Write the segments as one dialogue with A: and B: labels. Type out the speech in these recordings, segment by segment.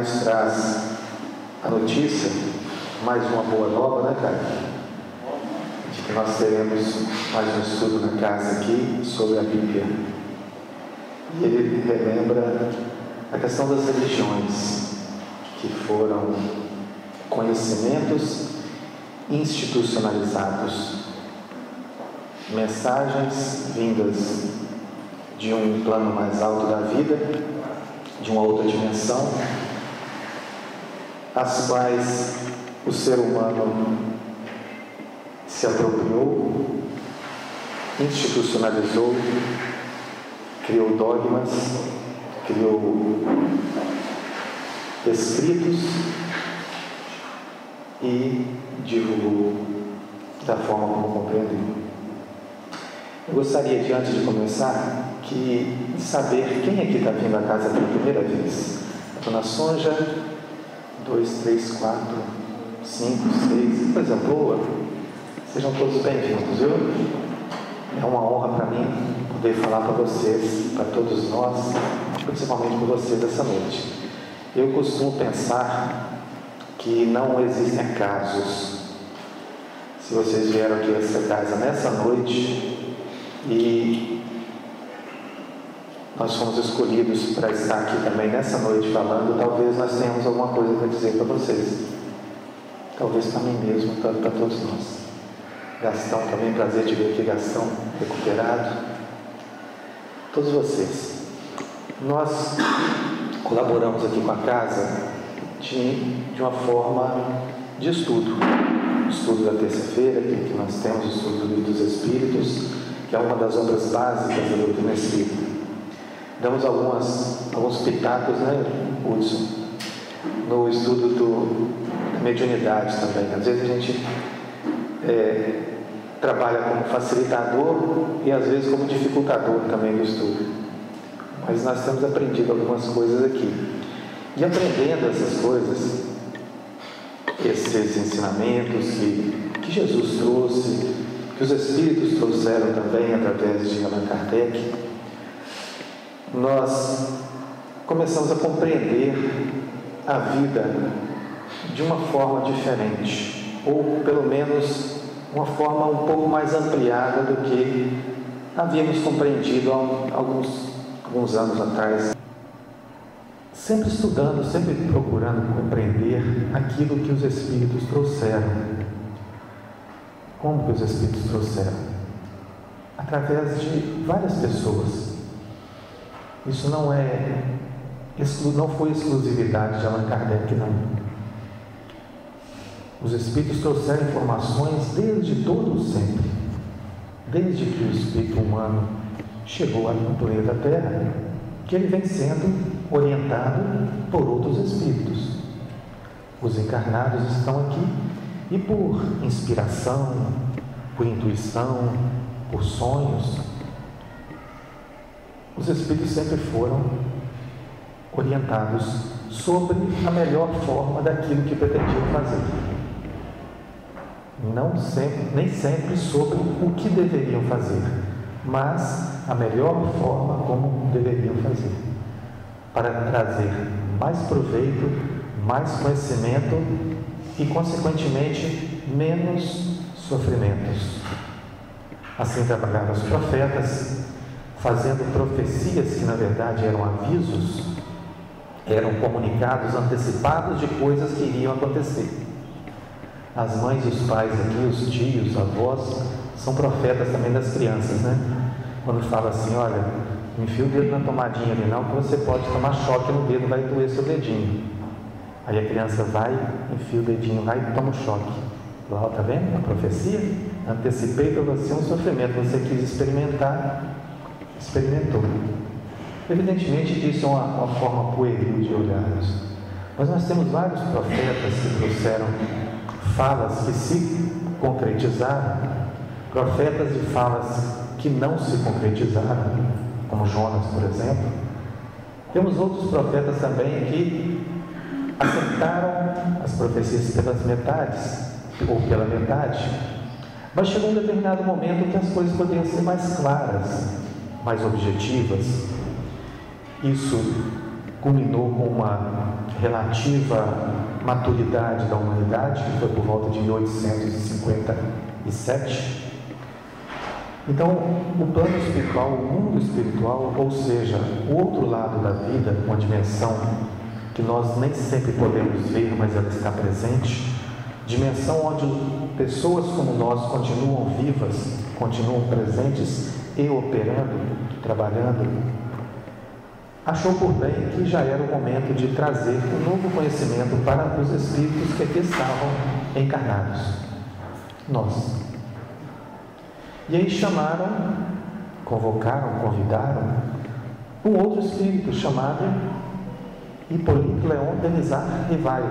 A: nos traz a notícia, mais uma boa nova, né, Caio? De que nós teremos mais um estudo na casa aqui sobre a Bíblia. E ele relembra a questão das religiões, que foram conhecimentos institucionalizados, mensagens vindas de um plano mais alto da vida, de uma outra dimensão, as quais o ser humano se apropriou, institucionalizou, criou dogmas, criou escritos e divulgou da forma como compreendeu. Eu gostaria de, antes de começar, que, de saber quem aqui está vindo à casa pela primeira vez. A dona Sonja, dois, três, quatro, cinco, seis, coisa boa. Sejam todos bem-vindos, viu? É uma honra para mim poder falar para vocês, para todos nós, principalmente para vocês essa noite. Eu costumo pensar que não existem casos. Se vocês vieram aqui a essa casa nessa noite e nós fomos escolhidos para estar aqui também nessa noite falando, talvez nós tenhamos alguma coisa para dizer para vocês. Talvez para mim mesmo, para, todos nós. Gastão também, prazer de ver aqui Gastão recuperado. Todos vocês. Nós colaboramos aqui com a casa de, de uma forma de estudo. estudo da terça-feira, que nós temos o estudo do livro dos Espíritos, que é uma das obras básicas da doutrina espírita. Damos algumas, alguns pitacos, né, Hudson, no estudo do, da mediunidade também. Às vezes a gente é, trabalha como facilitador e às vezes como dificultador também do estudo. Mas nós temos aprendido algumas coisas aqui. E aprendendo essas coisas, esses ensinamentos que, que Jesus trouxe, que os Espíritos trouxeram também através de Allan Kardec, nós começamos a compreender a vida de uma forma diferente, ou pelo menos uma forma um pouco mais ampliada do que havíamos compreendido há alguns, alguns anos atrás. Sempre estudando, sempre procurando compreender aquilo que os Espíritos trouxeram. Como que os Espíritos trouxeram? Através de várias pessoas. Isso não é, não foi exclusividade de Allan Kardec, não. Os Espíritos trouxeram informações desde todo sempre, desde que o Espírito humano chegou no planeta Terra, que ele vem sendo orientado por outros Espíritos. Os encarnados estão aqui e por inspiração, por intuição, por sonhos, os Espíritos sempre foram orientados sobre a melhor forma daquilo que pretendiam fazer não sempre, nem sempre sobre o que deveriam fazer, mas a melhor forma como deveriam fazer, para trazer mais proveito, mais conhecimento e, consequentemente, menos sofrimentos. Assim trabalhavam os profetas, fazendo profecias que na verdade eram avisos, eram comunicados antecipados de coisas que iriam acontecer. As mães os pais aqui, os tios, os avós, são profetas também das crianças, né? Quando fala assim, olha, enfia o dedo na tomadinha ali não, que você pode tomar choque no dedo, vai doer seu dedinho. Aí a criança vai, enfia o dedinho lá e toma o choque. Lá, tá vendo? A profecia? Antecipei para você um sofrimento, você quis experimentar, experimentou. Evidentemente isso é uma, uma forma pueril de olharmos. Mas nós temos vários profetas que trouxeram falas que se concretizaram, profetas de falas que não se concretizaram, como Jonas, por exemplo. Temos outros profetas também que acertaram as profecias pelas metades, ou pela metade, mas chegou um determinado momento que as coisas poderiam ser mais claras, mais objetivas. Isso culminou com uma relativa maturidade da humanidade, que foi por volta de 1857. Então, o plano espiritual, o mundo espiritual, ou seja, o outro lado da vida, uma dimensão que nós nem sempre podemos ver, mas ela está presente, dimensão onde pessoas como nós continuam vivas, continuam presentes e operando, trabalhando, achou por bem que já era o momento de trazer um novo conhecimento para os espíritos que aqui estavam encarnados, nós. E aí chamaram, convocaram, convidaram um outro espírito chamado Hippolyte Leon Denisard Rivail.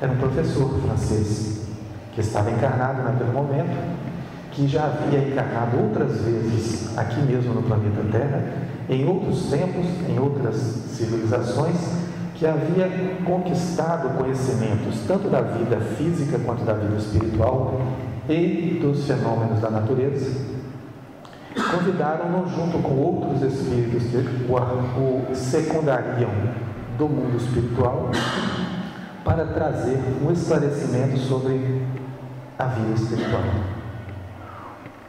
A: Era um professor francês que estava encarnado naquele momento, que já havia encarnado outras vezes aqui mesmo no planeta Terra em outros tempos, em outras civilizações, que havia conquistado conhecimentos tanto da vida física quanto da vida espiritual e dos fenômenos da natureza, convidaram-no junto com outros espíritos que o secundariam do mundo espiritual para trazer um esclarecimento sobre a vida espiritual.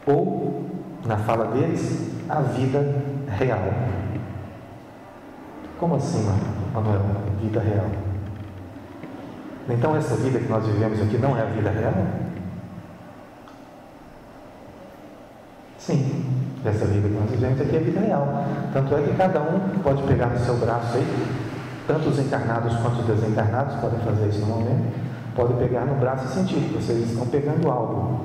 A: Ou, na fala deles, a vida real. Como assim, Manuel? Vida real. Então essa vida que nós vivemos aqui não é a vida real? Sim, essa vida que nós vivemos aqui é a vida real. Tanto é que cada um pode pegar no seu braço aí, tanto os encarnados quanto os desencarnados podem fazer isso no momento, podem pegar no braço e sentir que vocês estão pegando algo.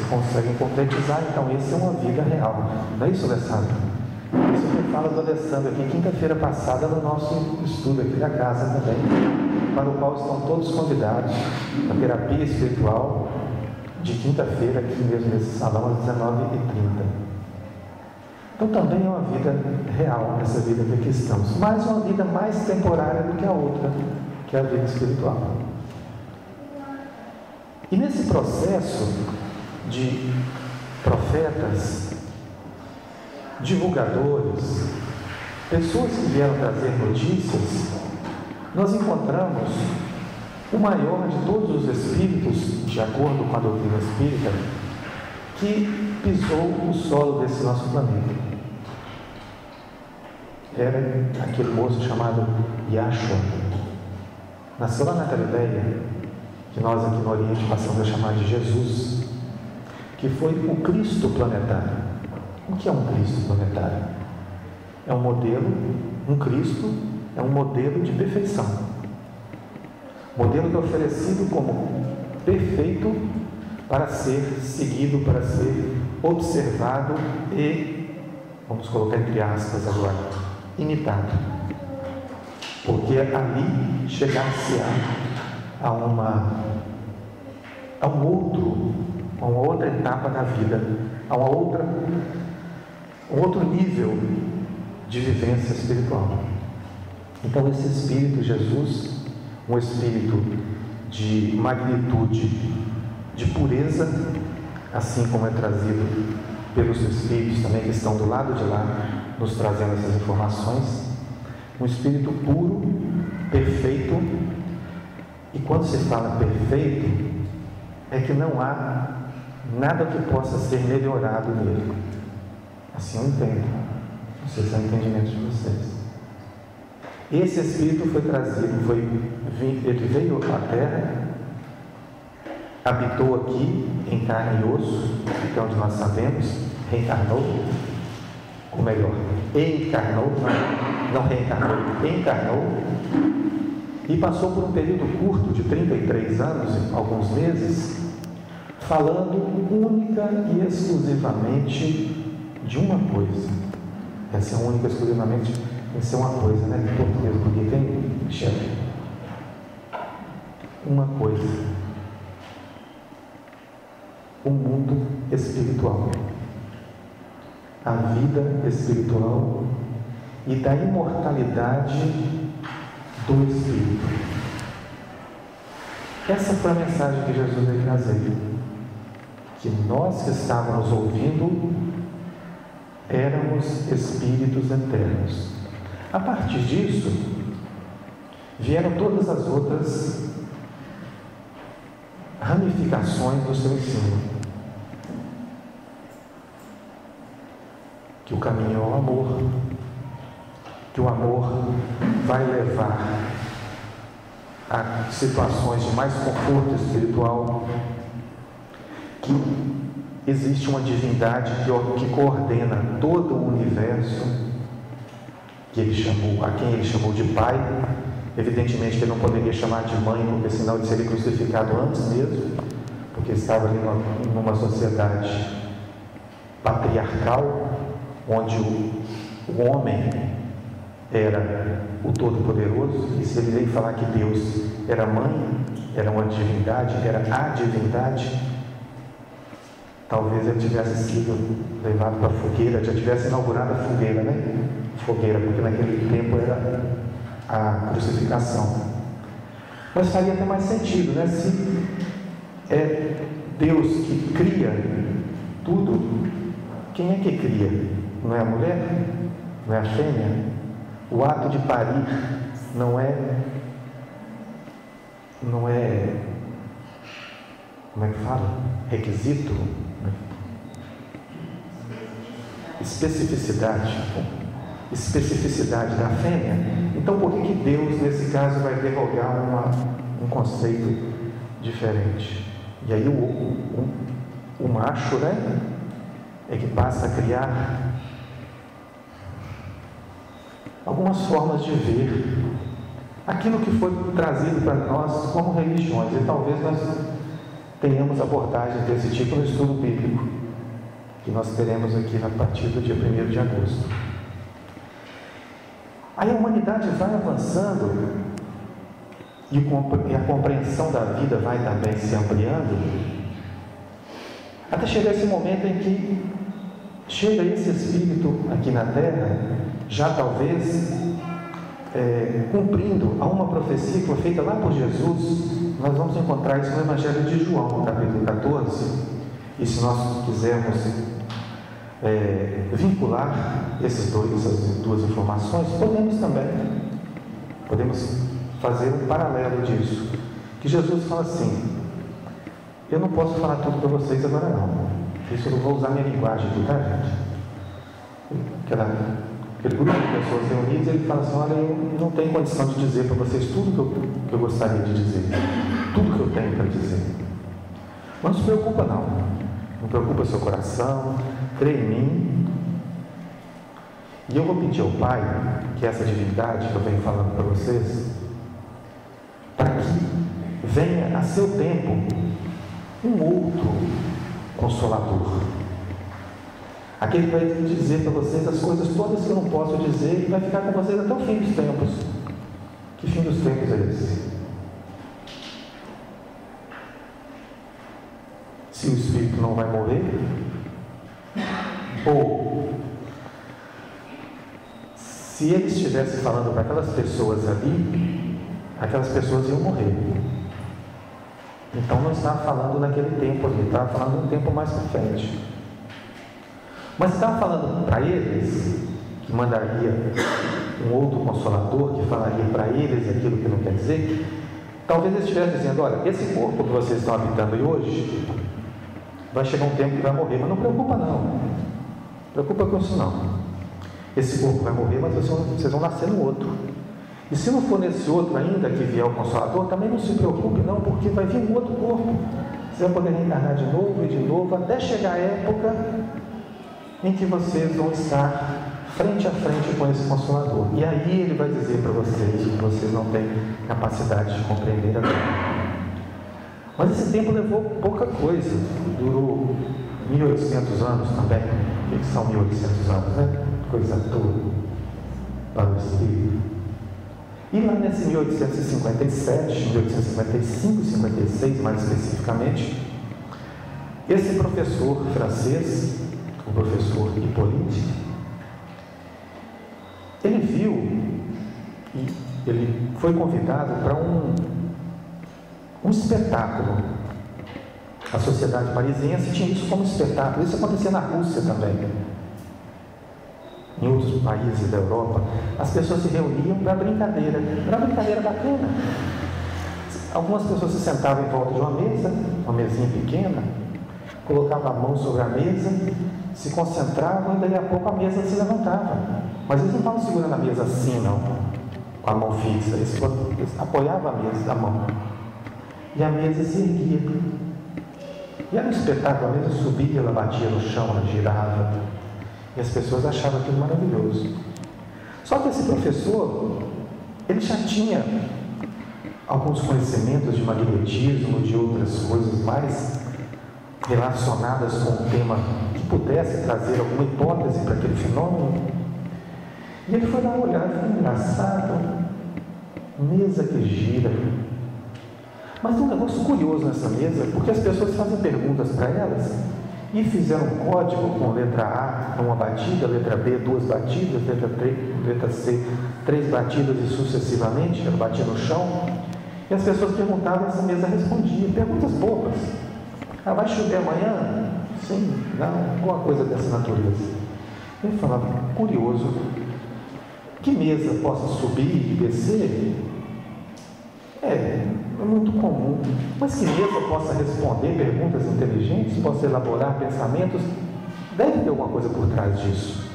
A: Se conseguem concretizar, então essa é uma vida real. Não é isso, Alessandro? Isso que fala do Alessandro aqui, quinta-feira passada, no nosso estudo aqui da casa também, para o qual estão todos convidados a terapia espiritual de quinta-feira, aqui mesmo nesse salão, às 19h30. Então também é uma vida real, essa vida que aqui estamos, mas uma vida mais temporária do que a outra, que é a vida espiritual. E nesse processo de profetas, divulgadores, pessoas que vieram trazer notícias, nós encontramos o maior de todos os espíritos, de acordo com a doutrina espírita, que pisou o solo desse nosso planeta. Era aquele moço chamado Yashua. Nasceu lá na Galileia, que nós aqui no Oriente passamos a chamar de Jesus, que foi o Cristo planetário. O que é um Cristo planetário? É um modelo, um Cristo é um modelo de perfeição. Modelo que é oferecido como perfeito para ser seguido, para ser observado e, vamos colocar entre aspas agora, imitado. Porque ali chegar-se-á a uma a um outro, a uma outra etapa da vida, a uma outra um outro nível de vivência espiritual. Então, esse Espírito Jesus, um Espírito de magnitude, de pureza, assim como é trazido pelos Espíritos também que estão do lado de lá, nos trazendo essas informações, um Espírito puro, perfeito, e quando se fala perfeito, é que não há nada que possa ser melhorado nele. Assim eu entendo. Não sei se é o entendimento de vocês. Esse Espírito foi trazido, foi, ele veio à Terra, habitou aqui em carne e osso, que é onde nós sabemos, reencarnou, ou melhor, encarnou, não, não reencarnou, encarnou, e passou por um período curto de 33 anos, alguns meses, falando única e exclusivamente de uma coisa. Essa é única, exclusivamente, tem que ser uma coisa, né? Português, porque tem, chefe. Uma coisa. O mundo espiritual. A vida espiritual e da imortalidade do Espírito. Essa foi a mensagem que Jesus veio trazer. Que nós que estávamos ouvindo éramos espíritos eternos. A partir disso, vieram todas as outras ramificações do seu ensino. Que o caminho é o amor, que o amor vai levar a situações de mais conforto espiritual, que existe uma divindade que, que coordena todo o universo, que ele chamou, a quem ele chamou de Pai. Evidentemente que ele não poderia chamar de mãe, porque senão ele seria crucificado antes mesmo, porque estava ali numa, numa sociedade patriarcal, onde o, o homem era o Todo-Poderoso, e se ele veio falar que Deus era mãe, era uma divindade, era a divindade, talvez ele tivesse sido levado para a fogueira, já tivesse inaugurado a fogueira, né? Fogueira, porque naquele tempo era a crucificação. Mas faria até mais sentido, né? Se é Deus que cria tudo, quem é que cria? Não é a mulher? Não é a fêmea? O ato de parir não é não é como é que fala? Requisito? Especificidade. Especificidade da fêmea. Então, por que, que Deus, nesse caso, vai derrogar uma, um conceito diferente? E aí, o, o, o macho, né? É que passa a criar algumas formas de ver aquilo que foi trazido para nós como religiões. E talvez nós tenhamos abordagens desse tipo no estudo bíblico, que nós teremos aqui a partir do dia 1 de agosto. Aí a humanidade vai avançando e a compreensão da vida vai também se ampliando, até chegar esse momento em que chega esse Espírito aqui na Terra, já talvez é, cumprindo a uma profecia que foi feita lá por Jesus, nós vamos encontrar isso no Evangelho de João, capítulo 14. E se nós quisermos é, vincular esses dois, essas duas informações, podemos também. Podemos fazer um paralelo disso. Que Jesus fala assim: Eu não posso falar tudo para vocês agora, não. Isso eu não vou usar minha linguagem aqui, tá, gente? Aquela aquele grupo de pessoas reunidas, ele fala assim, olha, eu não tenho condição de dizer para vocês tudo que eu, que eu gostaria de dizer, tudo que eu tenho para dizer. Mas não se preocupa não, não preocupa seu coração, crê em mim. E eu vou pedir ao Pai, que essa divindade que eu venho falando para vocês, para que venha a seu tempo um outro consolador Aquele vai dizer para vocês as coisas todas que eu não posso dizer e vai ficar com vocês até o fim dos tempos. Que fim dos tempos é esse? Se o espírito não vai morrer? Ou se ele estivesse falando para aquelas pessoas ali, aquelas pessoas iam morrer. Então não está falando naquele tempo ali, está falando um tempo mais para frente. Mas estava falando para eles que mandaria um outro consolador que falaria para eles aquilo que não quer dizer. Talvez eles estivessem dizendo: olha, esse corpo que vocês estão habitando hoje vai chegar um tempo que vai morrer, mas não preocupa não. Preocupa com isso não. Esse corpo vai morrer, mas vocês vão, vocês vão nascer no outro. E se não for nesse outro ainda que vier o Consolador, também não se preocupe não, porque vai vir um outro corpo. Você vai poder reencarnar de novo e de novo, até chegar a época em que vocês vão estar frente a frente com esse Consolador. E aí ele vai dizer para vocês que vocês não têm capacidade de compreender a vida. Mas esse tempo levou pouca coisa, durou 1800 anos também. O que são 1800 anos, né? Coisa toda para o Espírito. E lá nesse 1857, 1855, 56 mais especificamente, esse professor francês, o professor Hippolyte, ele viu e ele foi convidado para um, um espetáculo. A sociedade parisiense tinha isso como espetáculo. Isso acontecia na Rússia também. em outros países da Europa, as pessoas se reuniam para brincadeira. Era uma brincadeira bacana. Algumas pessoas se sentavam em volta de uma mesa, uma mesinha pequena, colocavam a mão sobre a mesa, se concentravam e daí a pouco a mesa se levantava. Mas eles não estavam segurando a mesa assim, não, com a mão fixa, eles, apoiavam a mesa, a mão. E a mesa se erguia. E era um espetáculo, a mesa subia, ela batia no chão, ela girava. E as pessoas achavam aquilo maravilhoso. Só que esse professor, ele já tinha alguns conhecimentos de magnetismo, de outras coisas mais relacionadas com o tema que pudesse trazer alguma hipótese para aquele fenômeno. E ele foi dar uma olhada falou, engraçado, mesa que gira. Mas tem um negócio curioso nessa mesa, porque as pessoas fazem perguntas para elas e fizeram um código com letra A, uma batida, letra B, duas batidas, letra, 3, letra C, três batidas e sucessivamente, ela batia no chão. E as pessoas perguntavam essa mesa respondia. Perguntas bobas. Ah, vai chover amanhã? Sim, não, alguma coisa dessa natureza. Ele falava, curioso, que mesa possa subir e descer? É, é muito comum. Mas que mesa possa responder perguntas inteligentes, possa elaborar pensamentos? Deve ter alguma coisa por trás disso.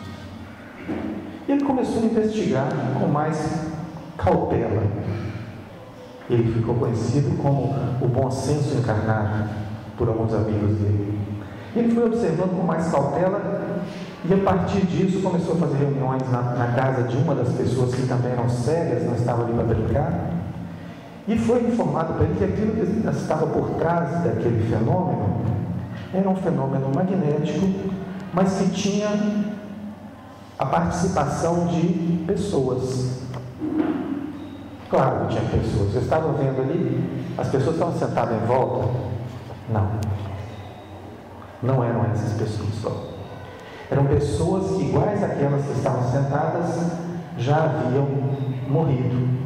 A: E ele começou a investigar com mais cautela. Ele ficou conhecido como o bom senso encarnado por alguns amigos dele. Ele foi observando com mais cautela e a partir disso começou a fazer reuniões na, na casa de uma das pessoas que também eram sérias, não estava ali para brincar. E foi informado para ele que aquilo que estava por trás daquele fenômeno era um fenômeno magnético, mas que tinha a participação de pessoas. Claro que tinha pessoas. Vocês estavam vendo ali? As pessoas estavam sentadas em volta? Não. Não eram essas pessoas só. Eram pessoas que, iguais àquelas que estavam sentadas, já haviam morrido.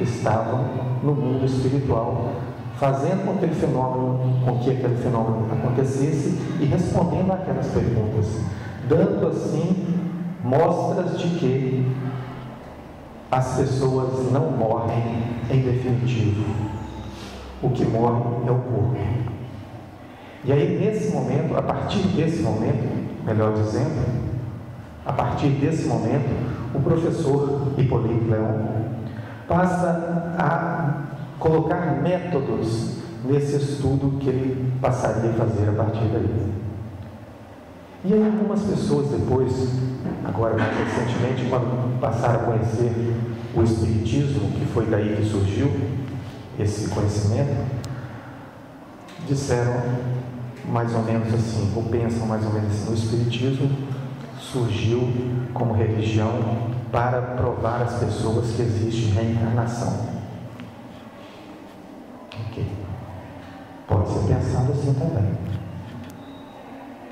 A: Estavam no mundo espiritual, fazendo com aquele fenômeno, com que aquele fenômeno acontecesse e respondendo aquelas perguntas, dando assim mostras de que as pessoas não morrem em definitivo. O que morre é o corpo. E aí, nesse momento, a partir desse momento, melhor dizendo, a partir desse momento, o professor Hipólito Leão passa a colocar métodos nesse estudo que ele passaria a fazer a partir daí. E aí algumas pessoas depois, agora mais recentemente, quando passaram a conhecer o Espiritismo, que foi daí que surgiu esse conhecimento, disseram mais ou menos assim, ou pensam mais ou menos assim, o Espiritismo surgiu como religião para provar às pessoas que existe reencarnação. Ok. Pode ser pensado assim também.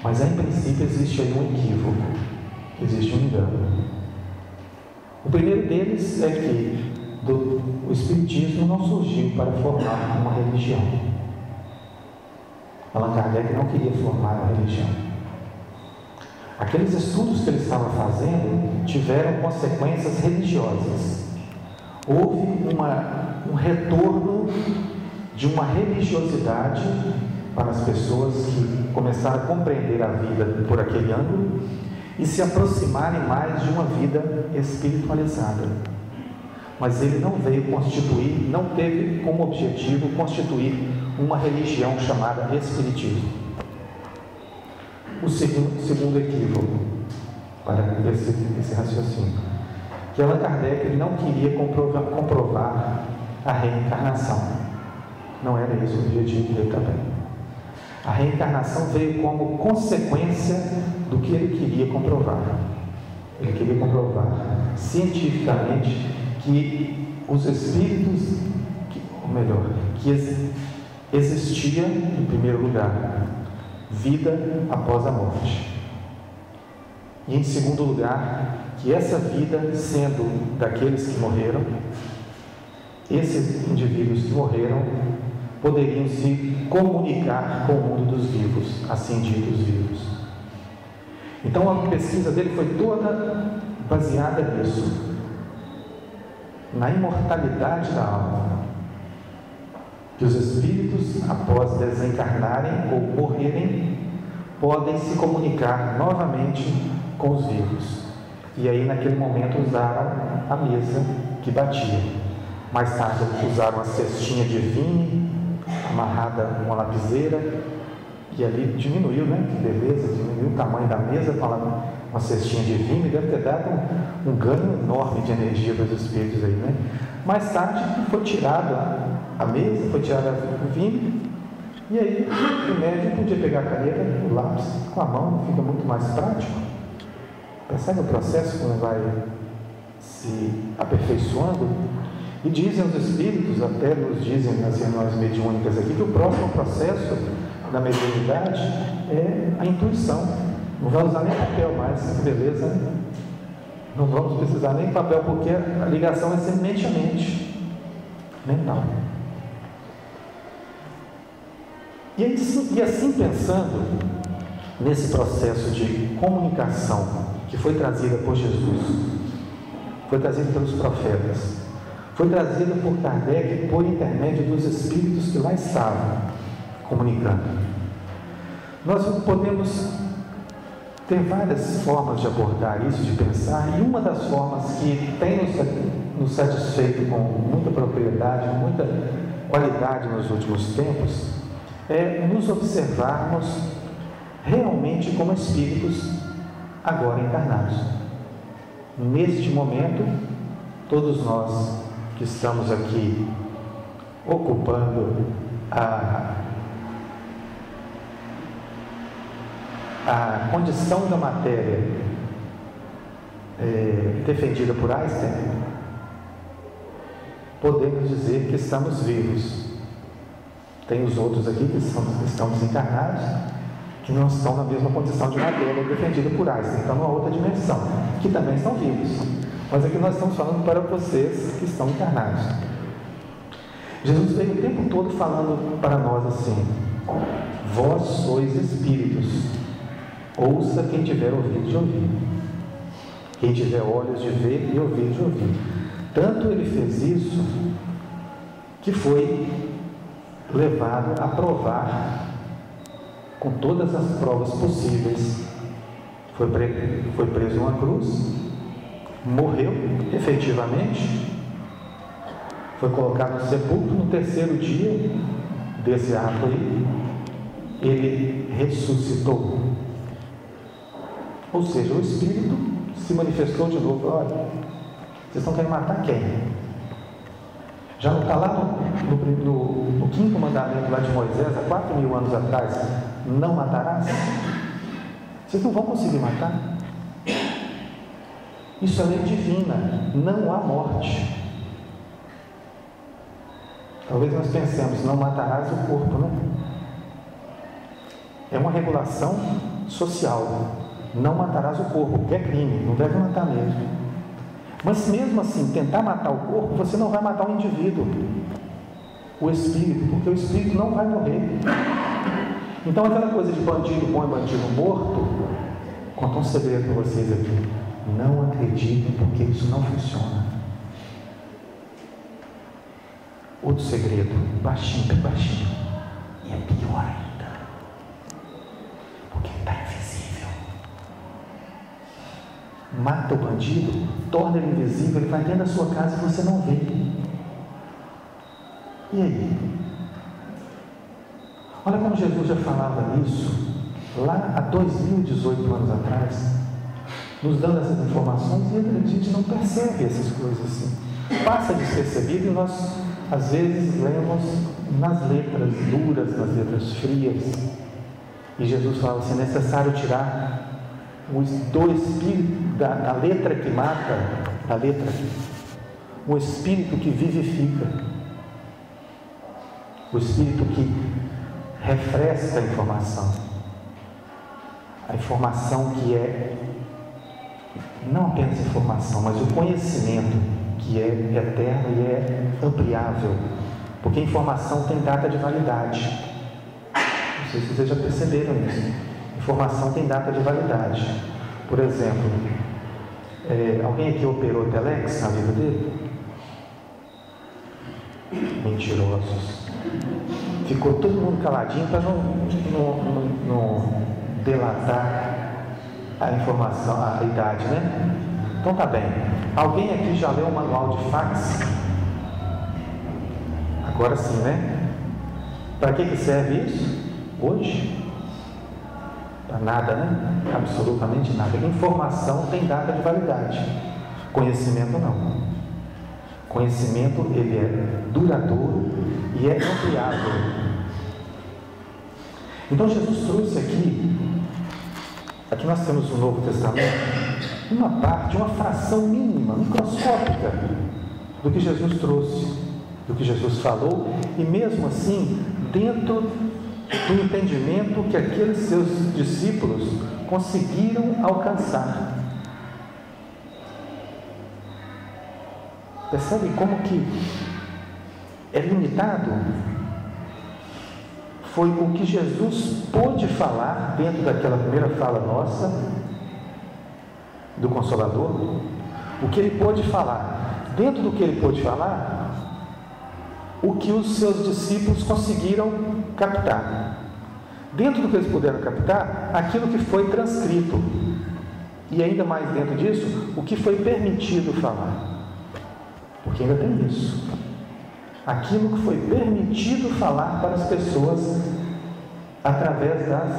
A: Mas em princípio existe aí um equívoco, existe um engano. O primeiro deles é que do, o Espiritismo não surgiu para formar uma religião. Allan Kardec não queria formar uma religião. Aqueles estudos que ele estava fazendo tiveram consequências religiosas. Houve uma, um retorno de uma religiosidade para as pessoas que começaram a compreender a vida por aquele ângulo e se aproximarem mais de uma vida espiritualizada. Mas ele não veio constituir, não teve como objetivo constituir uma religião chamada Espiritismo. O segundo, segundo equívoco para esse, esse raciocínio, que Allan Kardec ele não queria comprovar, comprovar a reencarnação. Não era esse o objetivo dele também. A reencarnação veio como consequência do que ele queria comprovar. Ele queria comprovar cientificamente que os espíritos, que, ou melhor, que existia, em primeiro lugar, vida após a morte. E em segundo lugar, que essa vida, sendo daqueles que morreram, esses indivíduos que morreram poderiam se comunicar com o mundo dos vivos, assim ditos vivos. Então a pesquisa dele foi toda baseada nisso na imortalidade da alma. Que os espíritos, após desencarnarem ou morrerem, podem se comunicar novamente com os vivos. E aí, naquele momento, usaram a mesa que batia. Mais tarde, usaram a cestinha de vinho, amarrada uma lapiseira, e ali diminuiu, né? Que beleza, diminuiu o tamanho da mesa com uma cestinha de vinho, deve ter dado um, um ganho enorme de energia para os espíritos aí, né? Mais tarde, foi tirado a mesa, foi tirado o vinho, e aí o médico podia pegar a caneta, o lápis com a mão, fica muito mais prático. Percebe o processo como vai se aperfeiçoando? E dizem os espíritos, até nos dizem nas reuniões mediúnicas aqui, que o próximo processo da mediunidade é a intuição. Não vai usar nem papel mais, beleza? Não vamos precisar nem papel, porque a ligação vai ser mente a mente, mental. E assim, e assim pensando nesse processo de comunicação que foi trazida por Jesus, foi trazida pelos profetas, foi trazida por Kardec por intermédio dos espíritos que lá estavam comunicando. Nós podemos ter várias formas de abordar isso, de pensar, e uma das formas que tem nos satisfeito com muita propriedade, muita qualidade nos últimos tempos, é nos observarmos realmente como espíritos agora encarnados. Neste momento, todos nós que estamos aqui ocupando a, a condição da matéria é, defendida por Einstein, podemos dizer que estamos vivos tem os outros aqui que, são, estão desencarnados, que não estão na mesma condição de matéria defendida por Einstein, estão numa outra dimensão, que também estão vivos. Mas aqui nós estamos falando para vocês que estão encarnados. Jesus veio o tempo todo falando para nós assim: Vós sois espíritos, ouça quem tiver ouvido de ouvir, quem tiver olhos de ver e ouvir de ouvir. Tanto ele fez isso que foi levado a provar com todas as provas possíveis. Foi, foi preso uma cruz, morreu efetivamente, foi colocado no sepulcro no terceiro dia desse ato aí, ele ressuscitou. Ou seja, o Espírito se manifestou de novo. Olha, vocês estão querendo matar quem? Já está lá no, no, no, no, quinto mandamento lá de Moisés, há quatro mil anos atrás, não matarás? Vocês não vão conseguir matar. Isso é lei divina, não há morte. Talvez nós pensemos, não matarás o corpo, né? É uma regulação social. Não matarás o corpo, que é crime, não deve matar mesmo. Mas mesmo assim, tentar matar o corpo, você não vai matar o indivíduo, o espírito, porque o espírito não vai morrer. Então aquela coisa de bandido bom e bandido morto, conta um segredo para vocês aqui. Não acreditem porque isso não funciona. Outro segredo, baixinho, bem baixinho. E é pior ainda. Porque está invisível. Mata o bandido, torna ele invisível, ele vai dentro da sua casa e você não vê. E aí? Olha como Jesus já falava isso lá há 2018 anos atrás, nos dando essas informações e a gente não percebe essas coisas assim. Passa despercebido e nós, às vezes, lemos nas letras duras, nas letras frias. E Jesus fala assim: é necessário tirar do espírito, da, da letra que mata, da letra, o espírito que vivifica, o espírito que refresca a informação, a informação que é não apenas informação, mas o conhecimento que é eterno e é ampliável, porque a informação tem data de validade. Não sei se vocês já perceberam isso. Informação tem data de validade. Por exemplo, é, alguém aqui operou Telex na vida dele? Mentirosos. Ficou todo mundo caladinho para não, não, não, não delatar a informação, a idade, né? Então tá bem. Alguém aqui já leu o manual de fax? Agora sim, né? Para que, que serve isso? Hoje? Nada, né? Absolutamente nada. Informação tem data de validade. Conhecimento não. Conhecimento ele é duradouro e é ampliável. Então Jesus trouxe aqui, aqui nós temos o Novo Testamento, uma parte, uma fração mínima, microscópica do que Jesus trouxe, do que Jesus falou, e mesmo assim, dentro do entendimento que aqueles seus discípulos conseguiram alcançar. Percebe como que é limitado? Foi o que Jesus pôde falar dentro daquela primeira fala nossa, do Consolador, o que ele pôde falar. Dentro do que ele pôde falar, o que os seus discípulos conseguiram captar. Dentro do que eles puderam captar, aquilo que foi transcrito. E ainda mais dentro disso, o que foi permitido falar. Porque ainda tem isso. Aquilo que foi permitido falar para as pessoas através das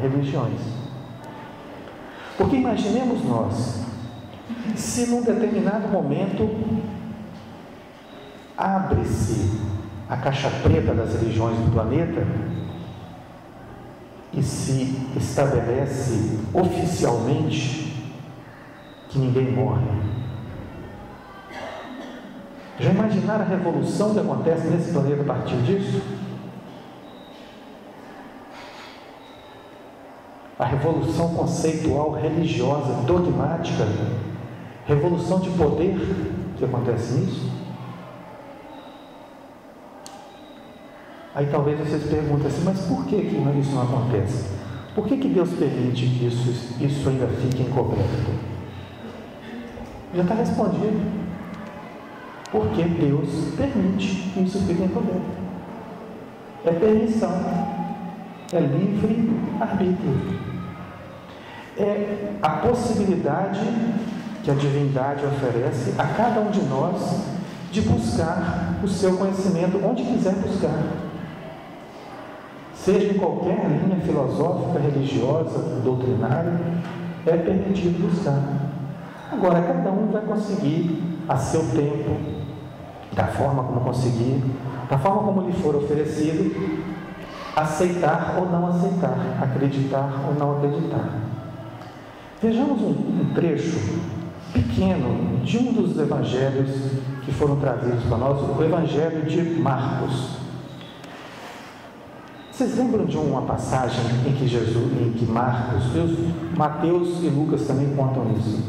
A: religiões. Porque imaginemos nós, se num determinado momento abre-se a caixa preta das religiões do planeta e se estabelece oficialmente que ninguém morre. Já imaginaram a revolução que acontece nesse planeta a partir disso? A revolução conceitual, religiosa, dogmática, revolução de poder que acontece nisso? Aí talvez vocês perguntem assim, mas por que, que isso não acontece? Por que, que Deus permite que isso, isso ainda fique encoberto? Já está respondido. Porque Deus permite que isso fique encoberto. É permissão. É livre arbítrio. É a possibilidade que a divindade oferece a cada um de nós de buscar o seu conhecimento onde quiser buscar seja em qualquer linha filosófica, religiosa, doutrinária, é permitido buscar. Agora, cada um vai conseguir, a seu tempo, da forma como conseguir, da forma como lhe for oferecido, aceitar ou não aceitar, acreditar ou não acreditar. Vejamos um, trecho pequeno de um dos evangelhos que foram trazidos para nós, o Evangelho de Marcos. Vocês lembram de uma passagem em que Jesus, em que Marcos, Mateus e Lucas também contam isso,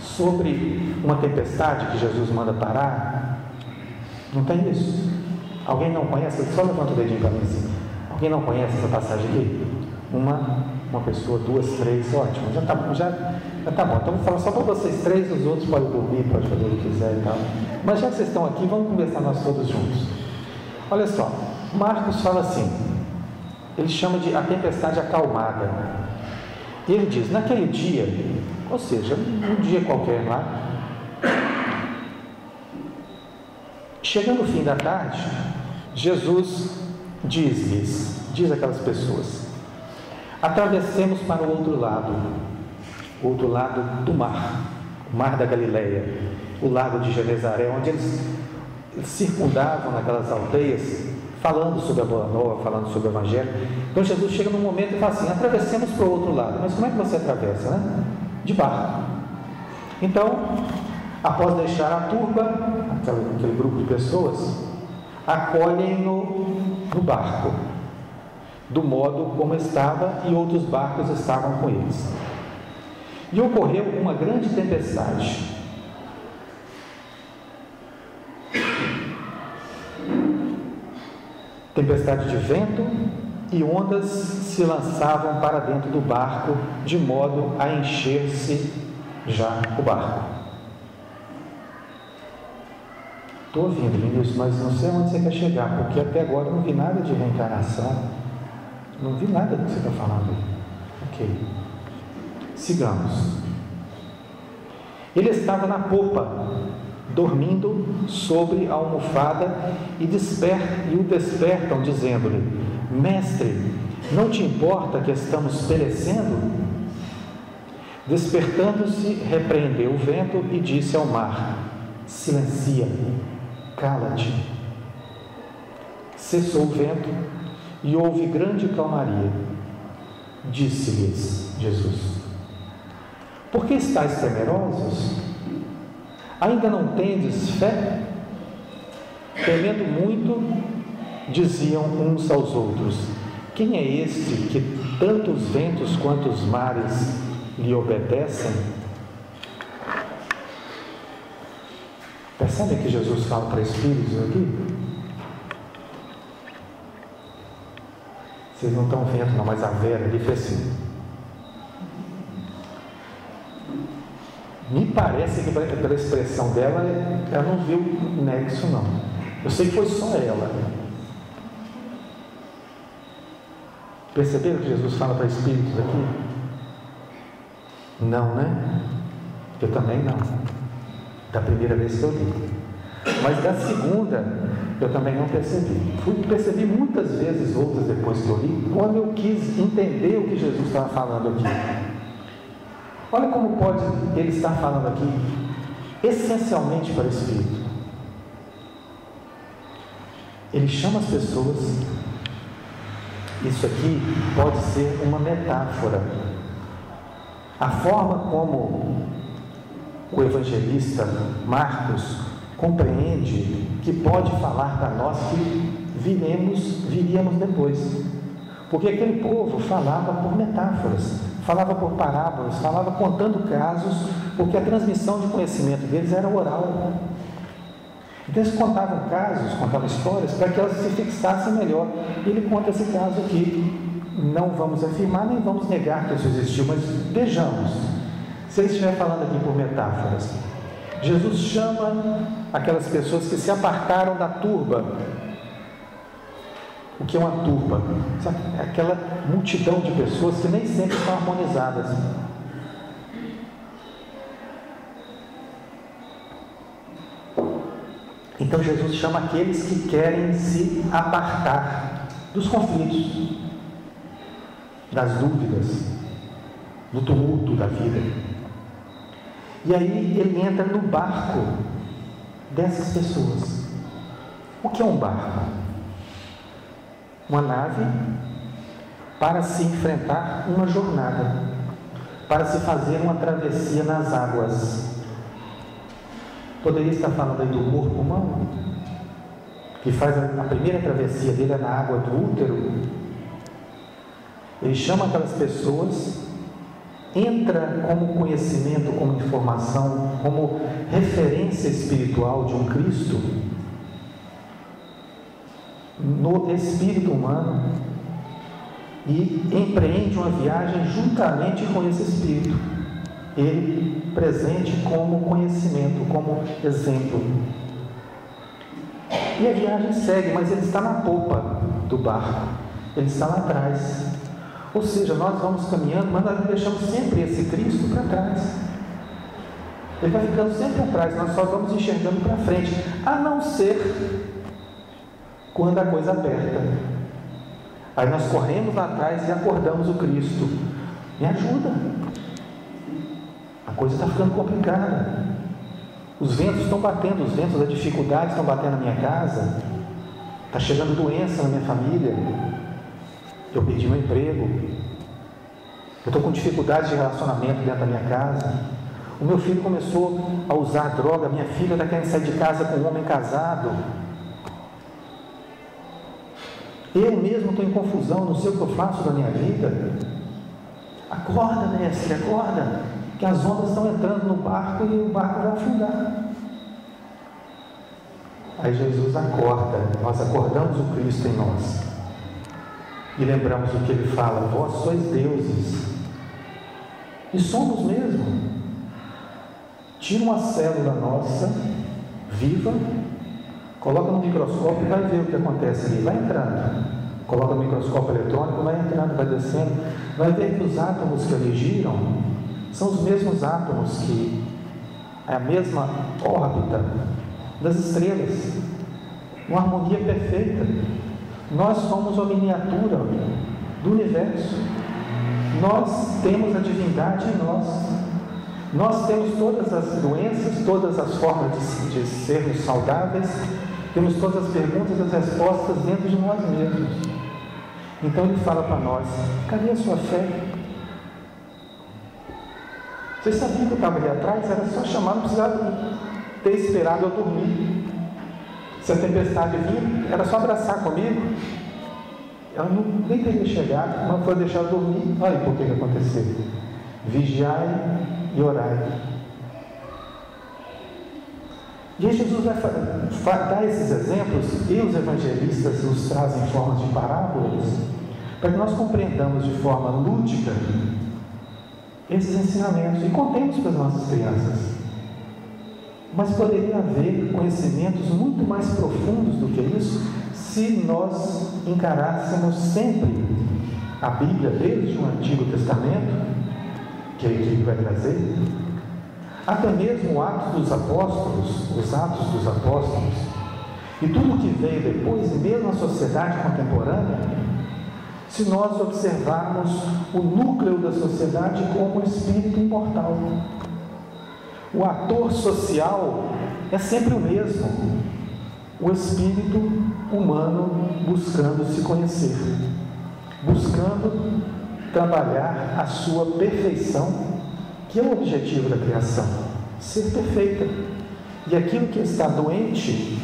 A: sobre uma tempestade que Jesus manda parar? Não tem isso? Alguém não conhece? Só levanta o dedinho para mim assim. Alguém não conhece essa passagem aqui? Uma, uma pessoa, duas, três, ótimo. Já tá, já, já tá bom. Então vou falar só para vocês três, os outros podem dormir, podem fazer o que quiser e tal. Mas já que vocês estão aqui, vamos conversar nós todos juntos. Olha só, Marcos fala assim: ele chama de a tempestade acalmada. E ele diz: naquele dia, ou seja, um dia qualquer lá, chegando o fim da tarde, Jesus diz-lhes, diz aquelas pessoas: atravessemos para o outro lado, o outro lado do mar, o mar da Galileia, o lago de Genezaré, onde eles circundavam naquelas aldeias falando sobre a Boa Nova, falando sobre o Evangelho. Então Jesus chega num momento e fala assim: atravessemos para o outro lado. Mas como é que você atravessa? Né? De barco. Então, após deixar a turba, aquele, aquele grupo de pessoas, acolhem-no no barco, do modo como estava e outros barcos estavam com eles. E ocorreu uma grande tempestade tempestade de vento e ondas se lançavam para dentro do barco, de modo a encher-se já o barco. Estou ouvindo, Vinícius, mas não sei onde você quer chegar, porque até agora não vi nada de reencarnação, não vi nada do que você está falando. Ok. Sigamos. Ele estava na popa, dormindo sobre a almofada, e, desper e o despertam, dizendo-lhe: Mestre, não te importa que estamos perecendo? Despertando-se, repreendeu o vento e disse ao mar: Silencia, cala-te. Cessou o vento e houve grande calmaria. Disse-lhes Jesus: Por que estáis temerosos? Ainda não tendes fé? Temendo muito, diziam uns aos outros: Quem é este que tanto os ventos quanto os mares lhe obedecem? Percebe que Jesus fala para espíritos aqui? Vocês não estão vendo, não, mas a Vera ali fez assim. Me parece que pela expressão dela, ela não viu nexo, não. Eu sei que foi só ela. Perceberam que Jesus fala para espíritos aqui? Não, né? Eu também não. Da primeira vez que eu li. Mas da segunda, eu também não percebi. Fui percebi muitas vezes outras depois que eu li, quando eu quis entender o que Jesus estava falando aqui. Olha como pode ele estar falando aqui, essencialmente para o Espírito. Ele chama as pessoas isso aqui pode ser uma metáfora. A forma como o evangelista Marcos compreende que pode falar para nós que viremos, viríamos depois. Porque aquele povo falava por metáforas, falava por parábolas, falava contando casos, porque a transmissão de conhecimento deles era oral. Então eles contavam casos, contavam histórias para que elas se fixassem melhor. E ele conta esse caso aqui. Não vamos afirmar nem vamos negar que isso existiu, mas vejamos. Se ele estiver falando aqui por metáforas, Jesus chama aquelas pessoas que se apartaram da turba. O que é uma turba? É aquela multidão de pessoas que nem sempre estão harmonizadas. Então Jesus chama aqueles que querem se apartar dos conflitos, das dúvidas, do tumulto da vida. E aí ele entra no barco dessas pessoas. O que é um barco? Uma nave para se enfrentar uma jornada, para se fazer uma travessia nas águas. Poderia estar falando aí do corpo humano, que faz a primeira travessia dele é na água do útero. Ele chama aquelas pessoas, entra como conhecimento, como informação, como referência espiritual de um Cristo no espírito humano e empreende uma viagem juntamente com esse espírito ele presente como conhecimento, como exemplo. E a viagem segue, mas ele está na popa do barco, ele está lá atrás. Ou seja, nós vamos caminhando, mas nós deixamos sempre esse Cristo para trás. Ele vai ficando sempre atrás, nós só vamos enxergando para frente, a não ser quando a coisa aperta. Aí nós corremos lá atrás e acordamos o Cristo. Me ajuda, a coisa está ficando complicada. Os ventos estão batendo, os ventos da dificuldade estão batendo na minha casa. Está chegando doença na minha família. Eu perdi meu emprego. Eu estou com dificuldade de relacionamento dentro da minha casa. O meu filho começou a usar droga. Minha filha está querendo sair de casa com um homem casado. Eu mesmo estou em confusão, não sei o que eu faço da minha vida. Acorda, mestre, acorda que as ondas estão entrando no barco e o barco vai afundar. Aí Jesus acorda, nós acordamos o Cristo em nós. E lembramos o que ele fala: Vós sois deuses. E somos mesmo. Tira uma célula nossa, viva, coloca no microscópio e vai ver o que acontece ali. Vai entrando. Coloca no microscópio eletrônico, vai entrando, vai descendo. Vai ver que os átomos que ali giram são os mesmos átomos que é a mesma órbita das estrelas. Uma harmonia perfeita. Nós somos a miniatura do universo. Nós temos a divindade em nós. Nós temos todas as doenças, todas as formas de, de sermos saudáveis, temos todas as perguntas e as respostas dentro de nós mesmos. Então ele fala para nós: cadê a sua fé? Vocês sabiam que eu estava ali atrás? Era só chamar, não precisava ter esperado eu dormir. Se a tempestade vir, era só abraçar comigo. Ela não, nem teria chegado, mas foi deixar eu dormir. Olha por que, aconteceu. Vigiai e orai. E aí Jesus vai, dar esses exemplos, e os evangelistas nos trazem em forma de parábolas, para que nós compreendamos de forma lúdica esses ensinamentos e contemos para as nossas crianças. Mas poderia haver conhecimentos muito mais profundos do que isso se nós encarássemos sempre a Bíblia desde o Antigo Testamento, que a equipe vai trazer, até mesmo o Atos dos Apóstolos, os Atos dos Apóstolos, e tudo que veio depois, e mesmo a sociedade contemporânea, se nós observarmos o núcleo da sociedade como um espírito imortal. O ator social é sempre o mesmo, o espírito humano buscando se conhecer, buscando trabalhar a sua perfeição, que é o objetivo da criação, ser perfeita. E aquilo que está doente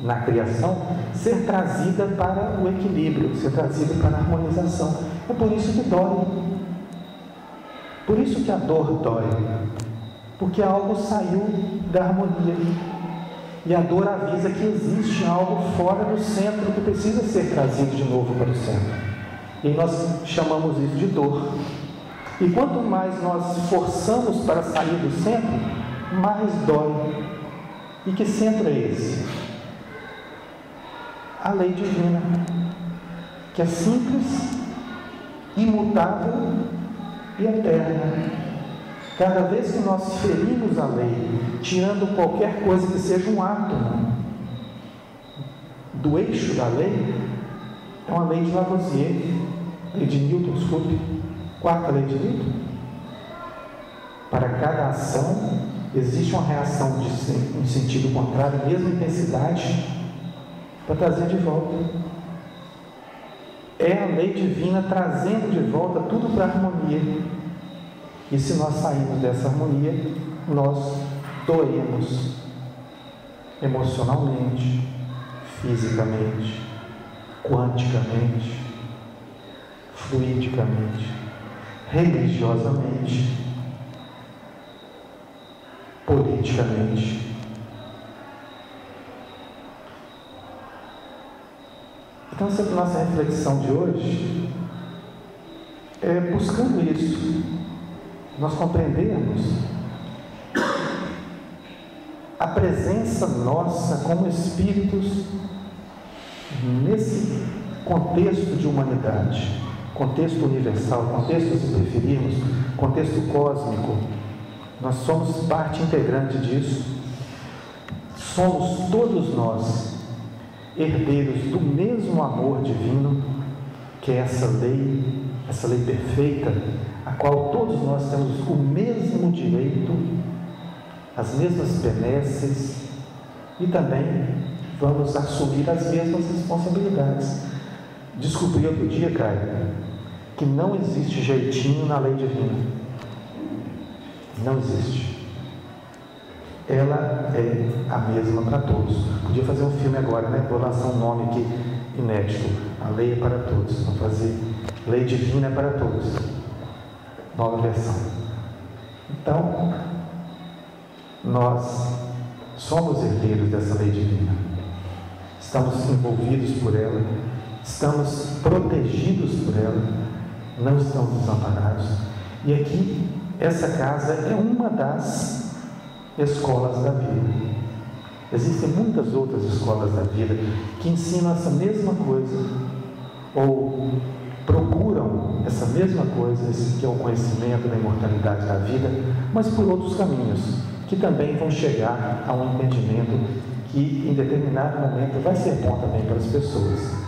A: na criação ser trazida para o equilíbrio, ser trazida para a harmonização. É por isso que dói. Por isso que a dor dói. Porque algo saiu da harmonia. E a dor avisa que existe algo fora do centro que precisa ser trazido de novo para o centro. E nós chamamos isso de dor. E quanto mais nós forçamos para sair do centro, mais dói. E que centro é esse? a lei divina, que é simples, imutável e eterna. Cada vez que nós ferimos a lei, tirando qualquer coisa que seja um átomo do eixo da lei, é uma lei de Lavoisier, lei de Newton, desculpe, quarta lei de Newton. Para cada ação existe uma reação de, em sentido contrário, mesma intensidade, para trazer de volta. É a lei divina trazendo de volta tudo para a harmonia. E se nós sairmos dessa harmonia, nós doemos emocionalmente, fisicamente, quanticamente, fluidicamente, religiosamente, politicamente. Então, essa nossa reflexão de hoje é buscando isso, nós compreendemos a presença nossa como espíritos nesse contexto de humanidade, contexto universal, contexto, se preferirmos, contexto cósmico. Nós somos parte integrante disso. Somos todos nós herdeiros do mesmo amor divino, que é essa lei, essa lei perfeita, a qual todos nós temos o mesmo direito, as mesmas benesses e também vamos assumir as mesmas responsabilidades. Descobri outro dia, Caio, que não existe jeitinho na lei divina. Não existe ela é a mesma para todos. Podia fazer um filme agora, né? Vou lançar um nome aqui inédito. A lei é para todos. Vamos fazer Lei Divina é para todos. Nova versão. Então, nós somos herdeiros dessa lei divina. Estamos envolvidos por ela, estamos protegidos por ela, não estamos desamparados. E aqui, essa casa é uma das escolas da vida. Existem muitas outras escolas da vida que ensinam essa mesma coisa, ou procuram essa mesma coisa, que é o conhecimento da imortalidade da vida, mas por outros caminhos, que também vão chegar a um entendimento que em determinado momento vai ser bom também para as pessoas,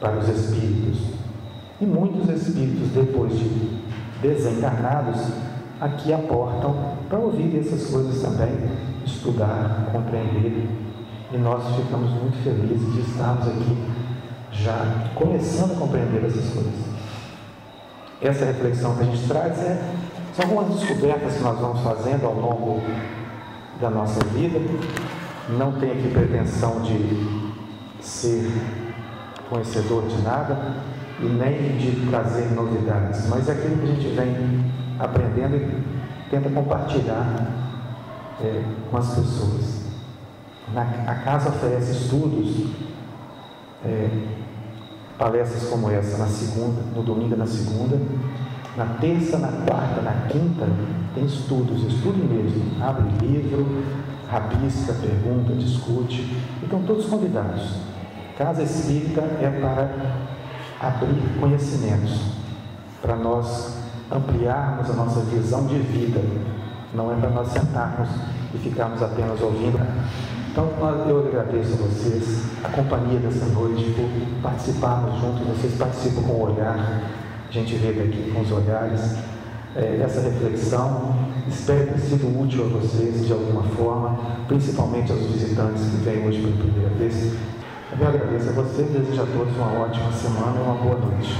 A: para os espíritos. E muitos espíritos, depois de desencarnados, aqui aportam para ouvir essas coisas também, estudar, compreender. E nós ficamos muito felizes de estarmos aqui já começando a compreender essas coisas. Essa reflexão que a gente traz é, são algumas descobertas que nós vamos fazendo ao longo da nossa vida. Não tem aqui pretensão de ser conhecedor de nada e nem de trazer novidades, mas é aquilo que a gente vem aprendendo e tenta compartilhar é, com as pessoas. Na, a casa oferece estudos, é, palestras como essa na segunda, no domingo na segunda, na terça, na quarta, na quinta, tem estudos, estude mesmo, abre livro, rabisca, pergunta, discute, então todos convidados. Casa Espírita é para abrir conhecimentos, para nós ampliarmos a nossa visão de vida, não é para nós sentarmos e ficarmos apenas ouvindo. Então eu agradeço a vocês a companhia dessa noite, por participarmos juntos, vocês participam com o olhar, a gente vê daqui com os olhares. É, essa reflexão, espero ter sido útil a vocês de alguma forma, principalmente aos visitantes que vêm hoje pela primeira vez. Eu agradeço a vocês, desejo a todos uma ótima semana e uma boa noite.